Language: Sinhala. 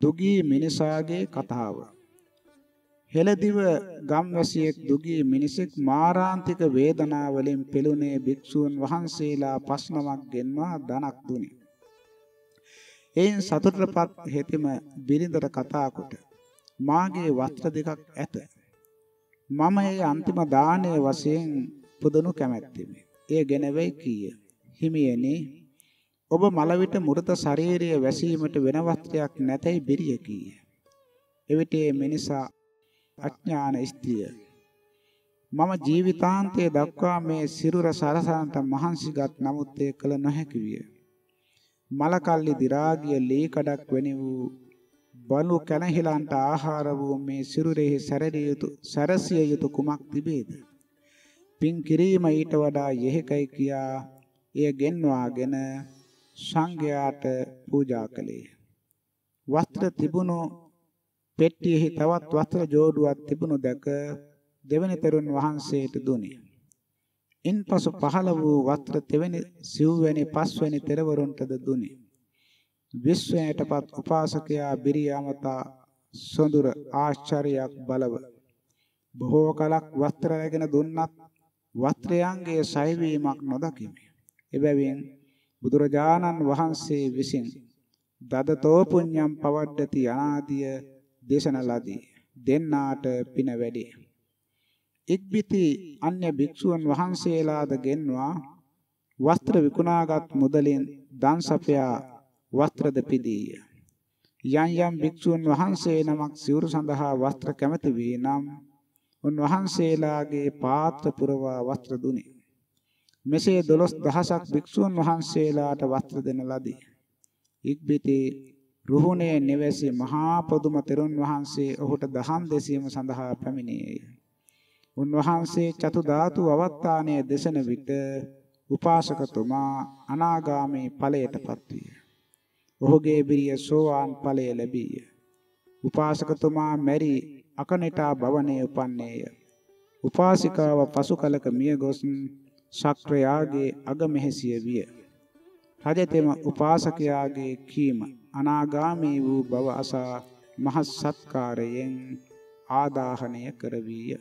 දුගී මිනිසාගේ කතාව හෙළදිව ගම්වැසියෙක් දුගී මිනිසෙක් මාරාන්තික වේදනාවලින් පෙළුනේ භික්ෂූන් වහන්සේලා පස් නමක් ගෙන්වා ධනක් දුනි. එයින් සතුටටපත් හෙතෙම බිරිඳට කතා කොට මාගේ වස්ත්‍ර දෙකක් ඇත. මම ඒ අන්තිම දානය වශයෙන් පුදනු කැමැත්තෙමි. එය ගෙන වෙයි කීය. හිමියනි ඔබ මල විට මෘත ශරීරය වැසීමට වෙන වස්ත්‍රයක් නැතයි බිරිය කීය. එවිට මිනිසා අඥාන ස්ත්‍රිය මම ජීවිතාන්තයේ දක්වා මේ සිරුර සරසන්නට මහන්සිගත් නමුත් ඒ කළ නොහැකි විය. මලකල්ලි දි รา ගිය ලී කඩක් වැනි වූ බලු කැනහිලන්ට ආහාර වූ මේ සිරුරෙහි සැරදිය යුතු සැරසිය යුතු කුමක් තිබේද? පින් කිරීම ඊට වඩා යෙහිකයි කියා එය ගෙන්වාගෙන සංඝයාට පූජා කළේ. වස්ත්‍ර තිබුණු පෙට්ටියෙහි තවත් වස්ත්‍ර ජෝඩුවක් තිබුණු දැක දෙවනි තෙරුන් වහන්සේට දුනි. ඉන්පසු පහළ වූ වස්ත්‍ර තෙවැනි සිව්වැනි පස්වැනි තෙරවරුන්ටද දුනි. විශ්වයටපත් උපාසකයා බිරියාමතා සොඳුර ආශ්චර්යයක් බලව බොහෝ කලක් වස්ත්‍ර රැගෙන දුන්නත් වස්ත්‍රයන්ගේ සයවීමක් නොදකිමි. එබැවින් බුදුරජාණන් වහන්සේ විසින් දදතෝ පුඤ්ඤම් පවඩ්ඩති අනාදිය දේශන ලදී. දෙන්නාට පින වැඩි. ඉක්බිති අන්‍ය භික්ෂුන් වහන්සේලාද ගෙන්වා වස්ත්‍ර විකුණාගත් මුදලින් දන් සපයා වස්ත්‍රද පිදීය. යම් යම් භික්ෂුන් වහන්සේ නමක් සිවුරු සඳහා වස්ත්‍ර කැමති වී නම් උන්වහන්සේලාගේ පාත්‍ර පුරවා වස්ත්‍ර දුනි. මෙසේ 12000ක් භික්ෂුන් වහන්සේලාට වස්ත්‍ර දෙන ලදී. ඉක්බිති රුහුණේ නිවැසි මහා පොදුම තෙරුන් වහන්සේ ඔහුට දහම් දෙසීම සඳහා පැමිණියේය. උන්වහන්සේ චතු ධාතු අවස්ථානයේ දේශන විට උපාසකතුමා අනාගාමී ඵලයටපත් විය. ඔහුගේ බිරිය සෝවාන් ඵලය ලැබීය. උපාසකතුමා මෙරි අකනිටා භවනයේ උපන්නේය. උපාසිකාව පසු කලක මිය ගොස් ශක්‍රයාගේ අගමෙහිසිය විය. රජතෙම උපාසකයාගේ කීම අනාගාමී වූ බව අසා මහත් සත්කාරයෙන් ආදාහනය කරවීය.